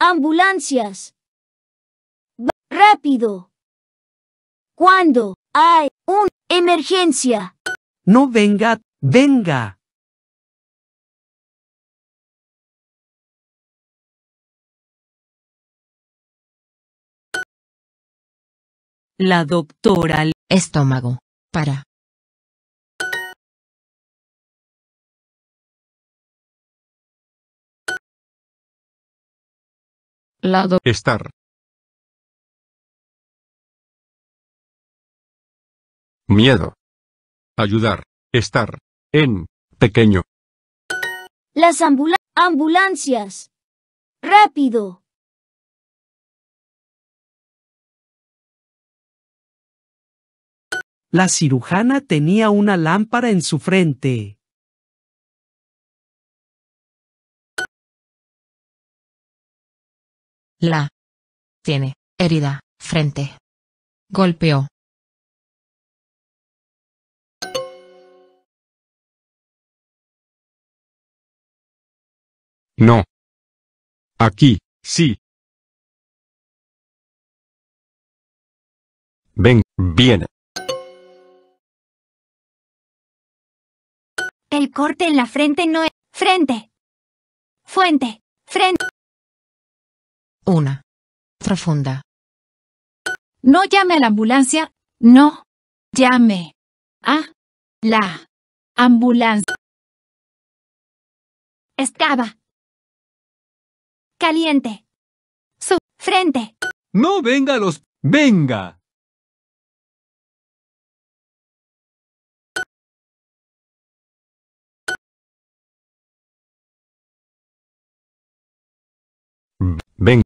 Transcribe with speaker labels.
Speaker 1: Ambulancias. Va- Rápido. Cuando hay una emergencia.
Speaker 2: No venga, venga.
Speaker 3: La doctora
Speaker 4: Estómago. Para.
Speaker 5: Estar. Miedo. Ayudar. Estar. En. Pequeño.
Speaker 1: Las ambula- ambulancias. Rápido.
Speaker 2: La cirujana tenía una lámpara en su frente.
Speaker 4: La. Tiene. Herida. Frente. Golpeó.
Speaker 5: No. Aquí. Sí. Ven. Viene.
Speaker 1: El corte en la frente no es frente. Fuente. Frente.
Speaker 4: Una. Profunda.
Speaker 6: No llame a la ambulancia. No. Llame. A. La. Ambulancia.
Speaker 1: Estaba. Caliente. Su frente.
Speaker 7: No venga los... Venga.
Speaker 5: Ven.